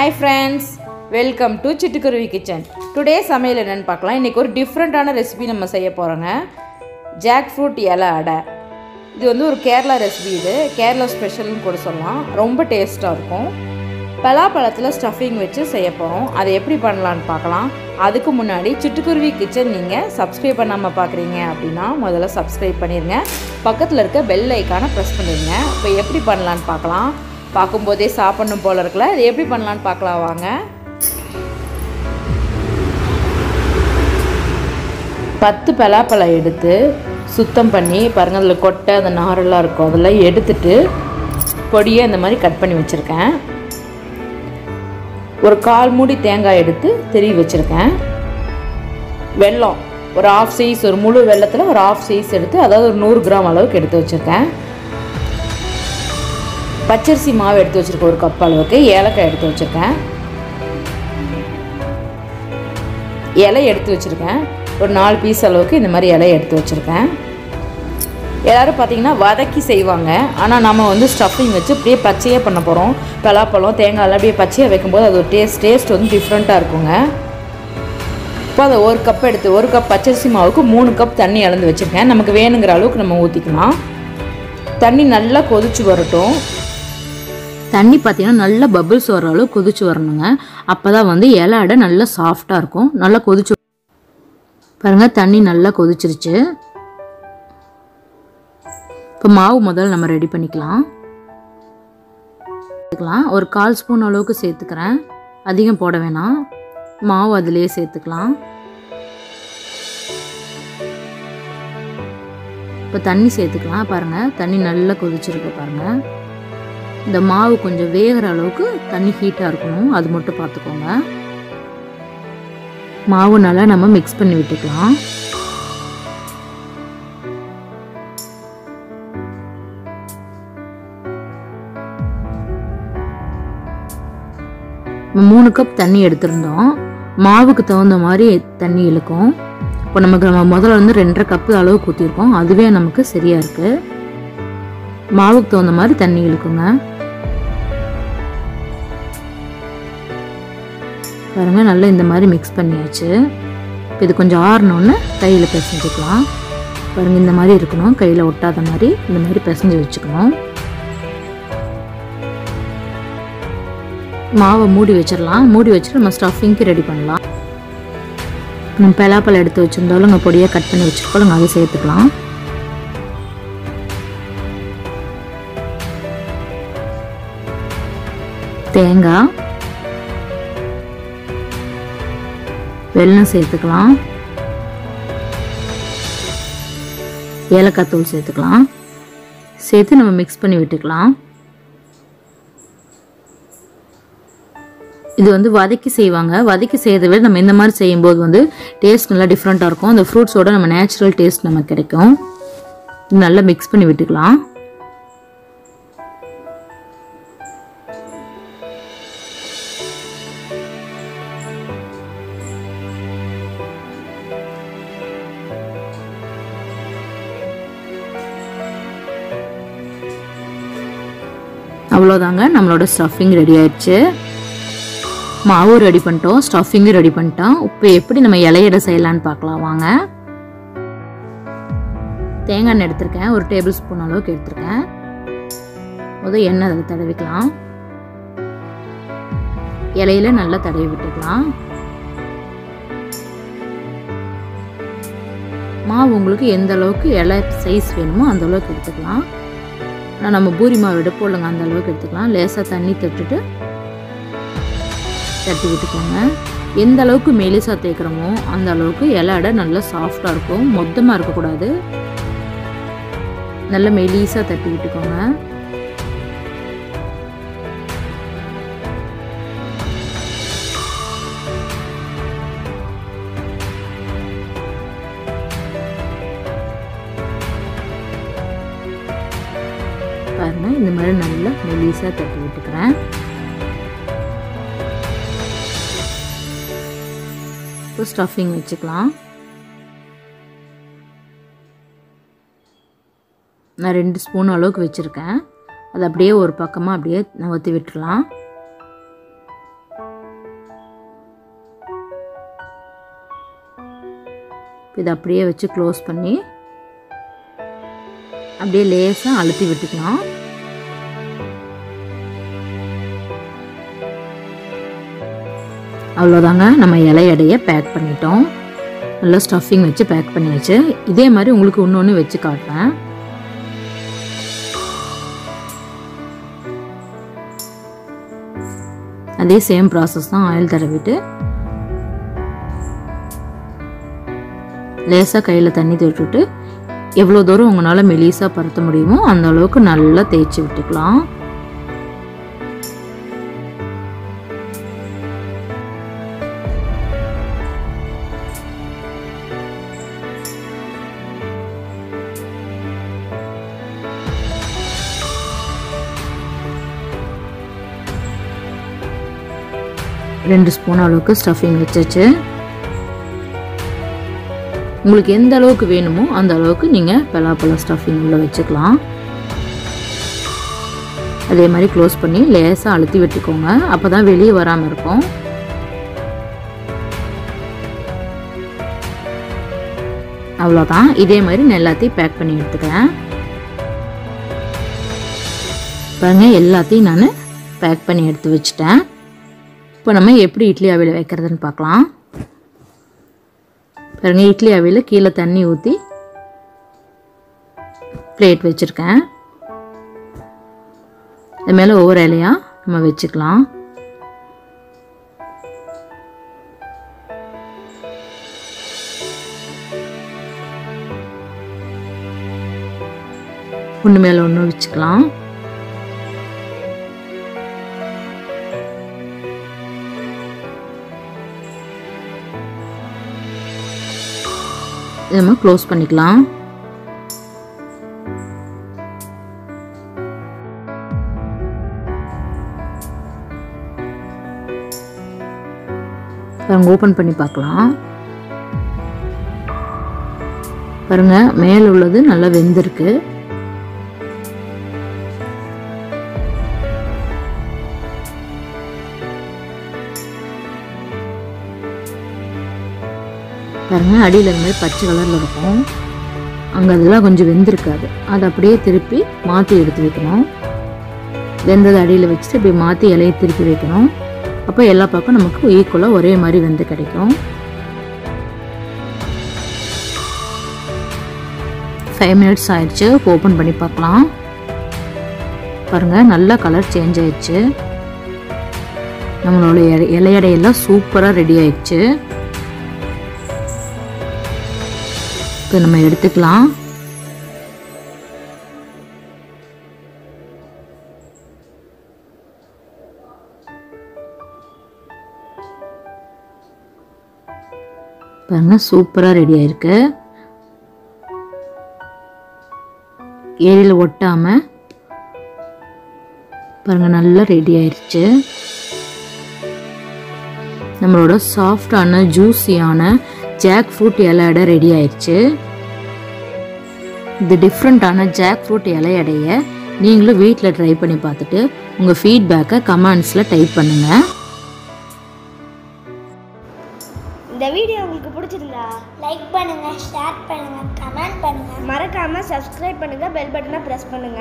Hi friends welcome to சிட்டுக்குருவி kitchen today சமையல் என்னென்னு பார்க்கலாம். இன்றைக்கி ஒரு டிஃப்ரெண்ட்டான ரெசிபி நம்ம செய்ய போகிறோங்க ஜாக் ஃப்ரூட் இலை அடை. இது வந்து ஒரு கேரளா ரெசிபி இது. கேரளா ஸ்பெஷல்னு கூட சொல்லலாம். ரொம்ப டேஸ்ட்டாக இருக்கும். பலாப்பழத்தில் ஸ்டஃபிங் வச்சு செய்ய போகிறோம் அதை எப்படி பண்ணலான்னு பார்க்கலாம். அதுக்கு முன்னாடி சிட்டுக்குருவி கிச்சன் நீங்கள் சப்ஸ்கிரைப் பண்ணாமல் பார்க்குறீங்க அப்படின்னா முதல்ல சப்ஸ்கிரைப் பண்ணிடுங்க பக்கத்தில் இருக்க பெல் ஐக்கானை ப்ரெஸ் பண்ணிடுங்க இப்போ எப்படி பண்ணலான்னு பார்க்கலாம். பார்க்கும்போதே சாப்பிடணும் போல இருக்குல்ல? அது எப்படி பண்ணலான்னு பார்க்கலாம் வாங்க. பத்து பலாப்பழம் எடுத்து சுத்தம் பண்ணி பாருங்கள் அதில் கொட்டை அந்த நாரெல்லாம் இருக்கும். அதெல்லாம் எடுத்துட்டு பொடியை இந்த மாதிரி கட் பண்ணி வச்சுருக்கேன். ஒரு கால் மூடி தேங்காய் எடுத்து திருவி வச்சுருக்கேன். வெல்லம் ஒரு ஆஃப் சைஸ் ஒரு முழு வெள்ளத்தில் ஒரு ஆஃப் சைஸ் எடுத்து அதாவது ஒரு நூறு கிராம் அளவுக்கு எடுத்து வச்சுருக்கேன். பச்சரிசி மாவு எடுத்து வச்சுருக்கேன் ஒரு கப் அளவுக்கு ஏலக்காய் எடுத்து வச்சுருக்கேன். இலை எடுத்து வச்சுருக்கேன். ஒரு நாலு பீஸ் அளவுக்கு இந்த மாதிரி இலையை எடுத்து வச்சுருக்கேன். எல்லோரும் பார்த்தீங்கன்னா வதக்கி செய்வாங்க. ஆனால் நம்ம வந்து ஸ்டஃபிங் வச்சு அப்படியே பச்சையாக பண்ண போகிறோம் பலாப்பழம் தேங்காயெல்லாம் அப்படியே பச்சையாக வைக்கும்போது அது ஒரு டேஸ்ட் டேஸ்ட் வந்து டிஃப்ரெண்ட்டாக இருக்குங்க. இப்போ அதை ஒரு கப் எடுத்து ஒரு கப் பச்சரிசி மாவுக்கு மூணு கப் தண்ணி அளந்து வச்சுருக்கேன். நமக்கு வேணுங்கிற அளவுக்கு நம்ம ஊற்றிக்கலாம் தண்ணி நல்லா கொதிச்சு வரட்டும். தண்ணி பார்த்தீங்கன்னா நல்லா பபிள்ஸ் வர அளவு கொதிச்சு வரணுங்க. அப்போ தான் வந்து இலை அடை நல்லா சாஃப்டாக இருக்கும். நல்லா கொதிச்சு பாருங்கள் தண்ணி நல்லா கொதிச்சிருச்சு. இப்போ மாவு முதல்ல நம்ம ரெடி பண்ணிக்கலாம். சேர்த்துக்கலாம் ஒரு கால் ஸ்பூன் அளவுக்கு சேர்த்துக்கிறேன். அதிகம் போட வேணாம். மாவு அதிலே சேர்த்துக்கலாம். இப்போ தண்ணி சேர்த்துக்கலாம். பாருங்கள் தண்ணி நல்லா கொதிச்சிருக்கு பாருங்கள் இந்த மாவு கொஞ்சம் வேகிற அளவுக்கு தண்ணி ஹீட்டாக இருக்கணும். அது மட்டும் பார்த்துக்கோங்க. மாவு நல்லா நம்ம மிக்ஸ் பண்ணி விட்டுக்கலாம். மூணு கப் தண்ணி எடுத்திருந்தோம். மாவுக்கு தகுந்த மாதிரி தண்ணி இழுக்கும். இப்போ நமக்கு நம்ம முதல்ல வந்து ரெண்டரை கப்பு அளவு ஊற்றிருக்கோம் அதுவே நமக்கு சரியாக இருக்குது மாவுக்கு தகுந்த மாதிரி தண்ணி இழுக்குங்க. பாருங்கள் நல்லா இந்த மாதிரி மிக்ஸ் பண்ணியாச்சு. இப்போ இது கொஞ்சம் ஆறினோன்னு கையில் பிசைஞ்சிக்கலாம். பாருங்கள் இந்த மாதிரி இருக்கணும். கையில் ஒட்டாத மாதிரி இந்த மாதிரி பிசைஞ்சு வச்சுக்கணும். மாவை மூடி வச்சிடலாம் மூடி வச்சுட்டு நம்ம ஸ்டஃபிங்க்கு ரெடி பண்ணலாம். நம்ம பலாப்பழம் எடுத்து வச்சுருந்தாலும் நம்ம பொடியாக கட் பண்ணி வச்சுருக்கோம். அதை சேர்த்துக்கலாம். தேங்காய். வெல்லம் சேர்த்துக்கலாம். ஏலக்காய் தூள் சேர்த்துக்கலாம். சேர்த்து நம்ம மிக்ஸ் பண்ணி விட்டுக்கலாம். இது வந்து வதக்கி செய்வாங்க. வதக்கி செய்கிறத விட நம்ம இந்த மாதிரி செய்யும்போது வந்து டேஸ்ட் நல்லா டிஃப்ரெண்ட்டாக இருக்கும். அந்த ஃப்ரூட்ஸோட நம்ம நேச்சுரல் டேஸ்ட் நமக்கு கிடைக்கும். நல்லா மிக்ஸ் பண்ணி விட்டுக்கலாம். அவ்வளோதாங்க நம்மளோட ஸ்டஃபிங் ரெடி ஆயிடுச்சு. மாவு ரெடி பண்ணிட்டோம் ஸ்டஃபிங்கும் ரெடி பண்ணிட்டோம். இப்போ எப்படி நம்ம இலையிட செய்யலான்னு பார்க்கலாம் வாங்க. தேங்காய் எண்ணெய் எடுத்திருக்கேன் ஒரு டேபிள் ஸ்பூன் அளவுக்கு எடுத்திருக்கேன். முதல் எண்ணெய் அதில் தடவிக்கலாம். இலையில நல்லா தடவி விட்டுக்கலாம். மாவு உங்களுக்கு எந்த அளவுக்கு இலை சைஸ் வேணுமோ அந்த அளவுக்கு எடுத்துக்கலாம். ஆனால் நம்ம பூரி மாவு எடுப்போம் அந்த அளவுக்கு எடுத்துக்கலாம். லேசாக தண்ணி தட்டுட்டு தட்டி விட்டுக்கோங்க. எந்த அளவுக்கு மெலிசாக தேய்க்கிறோமோ அந்த அளவுக்கு இலை நல்லா சாஃப்டாக இருக்கும். மொத்தமாக இருக்கக்கூடாது. நல்லா மெலிசாக தட்டி விட்டுக்கோங்க. இந்த மாதிரி நல்லா மெலீஸாக தட்டி விட்டுக்கிறேன். இப்போ ஸ்டஃபிங் வச்சுக்கலாம். நான் ரெண்டு ஸ்பூன் அளவுக்கு வச்சுருக்கேன். அதை அப்படியே ஒரு பக்கமாக அப்படியே நகர்த்தி விட்டுடலாம் இதை அப்படியே வச்சு க்ளோஸ் பண்ணி அப்படியே லேசாக அழுத்தி விட்டுக்கலாம். அவ்வளோதாங்க நம்ம இலையடையை பேக் பண்ணிட்டோம். நல்லா ஸ்டஃபிங் வச்சு பேக் பண்ணியாச்சு. இதே மாதிரி உங்களுக்கு ஒன்று ஒன்று வச்சு காட்டுறேன். அதே சேம் ப்ராசஸ் தான் ஆயில் தடவிட்டு. லேசாக கையில் தண்ணி தொட்டுட்டு எவ்வளோ தூரம் உங்களால் மெலிசாக பருத்த முடியுமோ அந்த அளவுக்கு நல்லா தேய்ச்சி விட்டுக்கலாம். ரெண்டு ஸ்பூன் அளவுக்கு ஸ்டஃபிங் வச்சாச்சு. உங்களுக்கு எந்த அளவுக்கு வேணுமோ அந்த அளவுக்கு நீங்கள் பலாப்பழம் ஸ்டஃபிங் உள்ளே வச்சுக்கலாம். அதே மாதிரி க்ளோஸ் பண்ணி லேசாக அழுத்தி விட்டுக்கோங்க. அப்போ தான் வெளியே வராமல் இருக்கும். அவ்வளோதான் இதே மாதிரி நான் எல்லாத்தையும் பேக் பண்ணி எடுத்துக்கிறேன். பாருங்க எல்லாத்தையும் நான் பேக் பண்ணி எடுத்து வச்சுட்டேன். இப்போ நம்ம எப்படி இட்லி அவியில் வைக்கிறதுன்னு பார்க்கலாம். பாருங்க இட்லி அவியில் கீழே தண்ணி ஊற்றி பிளேட் வச்சுருக்கேன். இது மேலே ஒவ்வொரு இலையாக நம்ம வச்சுக்கலாம். ஒன்று மேலே ஒன்று வச்சுக்கலாம். நம்ம க்ளோஸ் பண்ணிக்கலாம். பாருங்க ஓப்பன் பண்ணி பார்க்கலாம். பாருங்க மேல உள்ளது நல்லா வெந்திருக்கு. பாருங்க அடியில் இந்த மாதிரி பச்சை கலரில் இருக்கும். அங்கே அதெல்லாம் கொஞ்சம் வெந்திருக்காது. அதை அப்படியே திருப்பி மாற்றி எடுத்து வைக்கணும். வெந்ததை அடியில் வச்சுட்டு இப்படி மாற்றி இலையை திருப்பி வைக்கணும். அப்போ எல்லா பக்கம் நமக்கு ஈக்குவலாக ஒரே மாதிரி வெந்து கிடைக்கும். ஃபைவ் மினிட்ஸ் ஆயிடுச்சு. ஓப்பன் பண்ணி பார்க்கலாம். பாருங்கள் நல்ல கலர் சேஞ்ச் ஆயிடுச்சு. நம்மளோட இலை- இலையடையெல்லாம் சூப்பராக ரெடி ஆயிடுச்சு. இப்போ நம்ம எடுத்துக்கலாம். பாருங்க சூப்பராக ரெடி ஆயிருக்கு. ஏரியில் ஒட்டாம பாருங்க நல்லா ரெடி ஆயிடுச்சு நம்மளோட சாஃப்டான ஜூஸியான ஜாக் ஃப்ரூட் இலையடை ரெடி ஆயிருச்சு இது டிஃப்ரெண்ட்டான ஜாக் ஃப்ரூட் இலையடைய நீங்களும் வீட்டில் ட்ரை பண்ணி பார்த்துட்டு உங்கள் ஃபீட்பேக்கை கமெண்ட்ஸில் டைப் பண்ணுங்கள் இந்த வீடியோ உங்களுக்கு பிடிச்சிருந்தா லைக் பண்ணுங்க ஷேர் பண்ணுங்க கமெண்ட் பண்ணுங்க. மறக்காம சப்ஸ்கிரைப் பண்ணுங்க பெல் பட்டனை ப்ரெஸ் பண்ணுங்க.